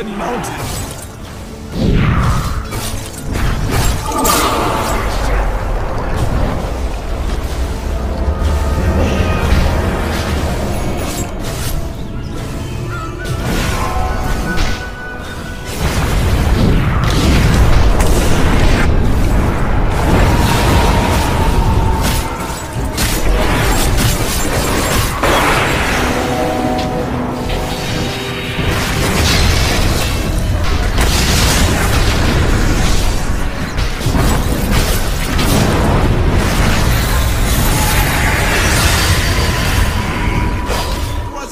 even mountain.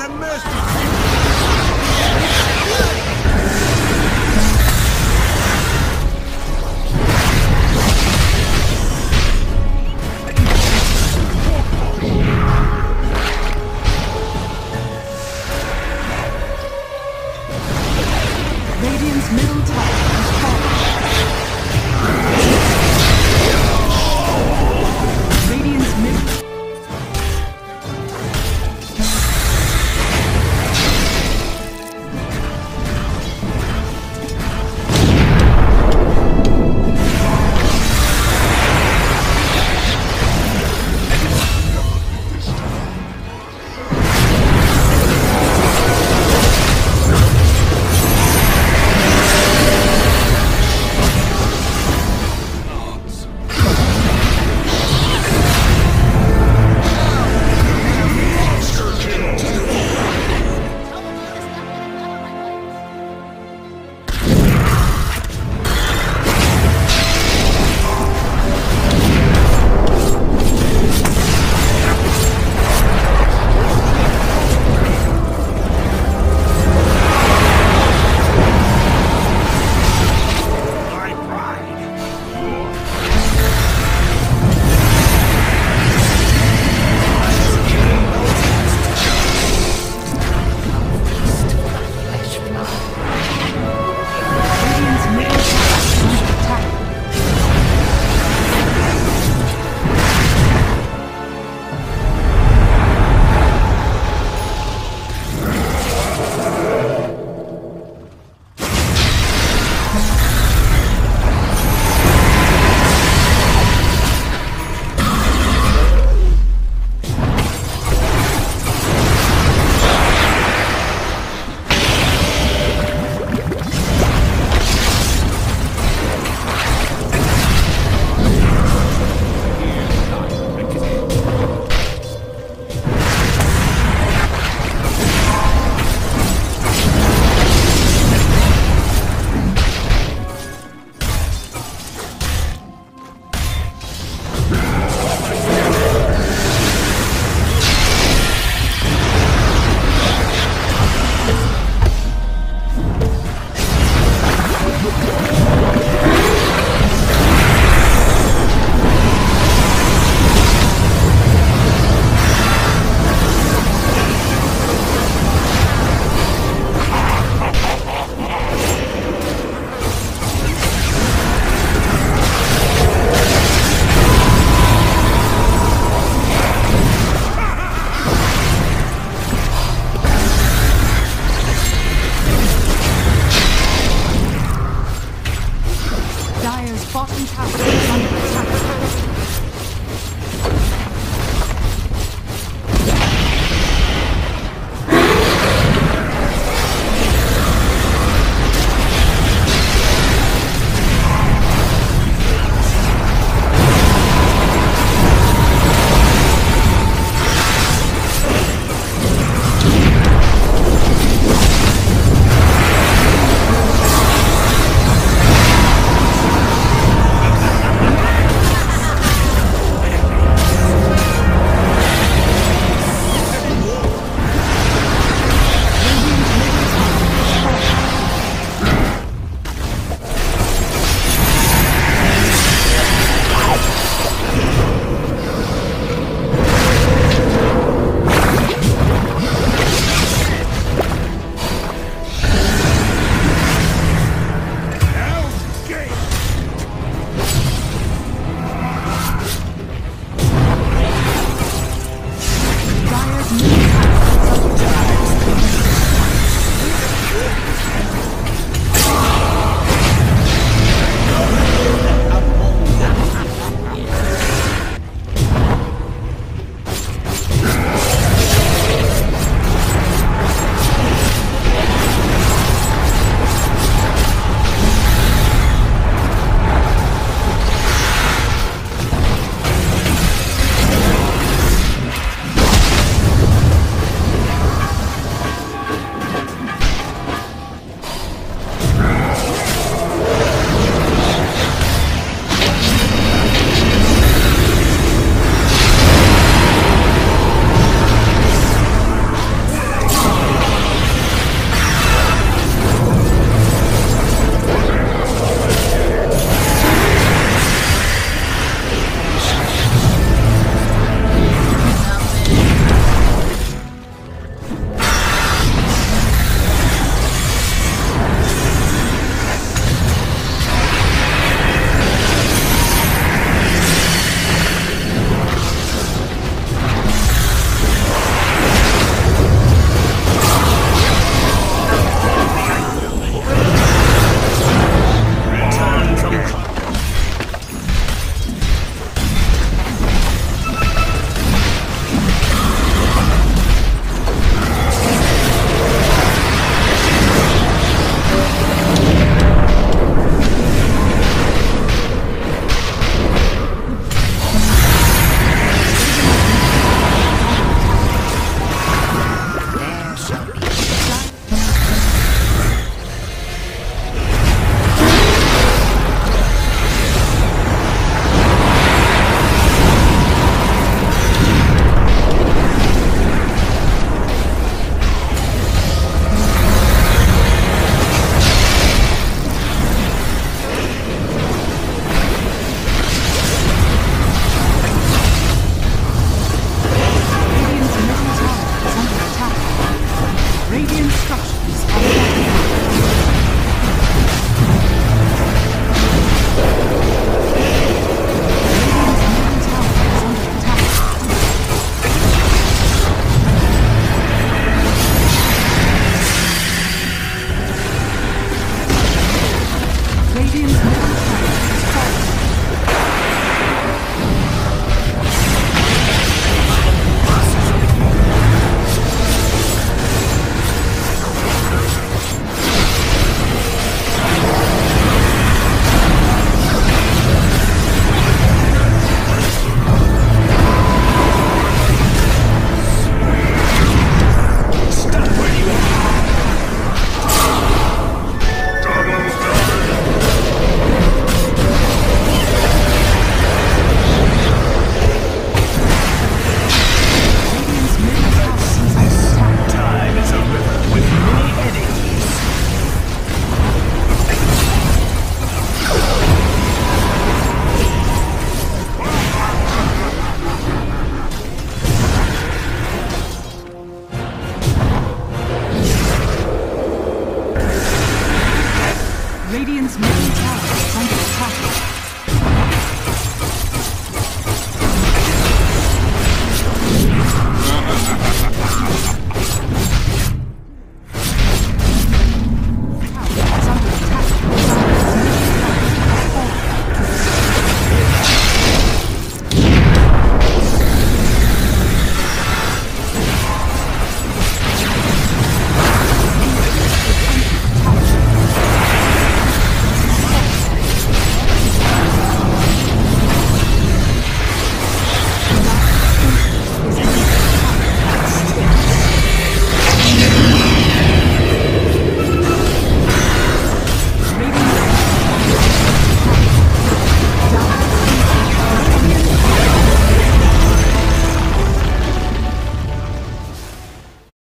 Was a mercy.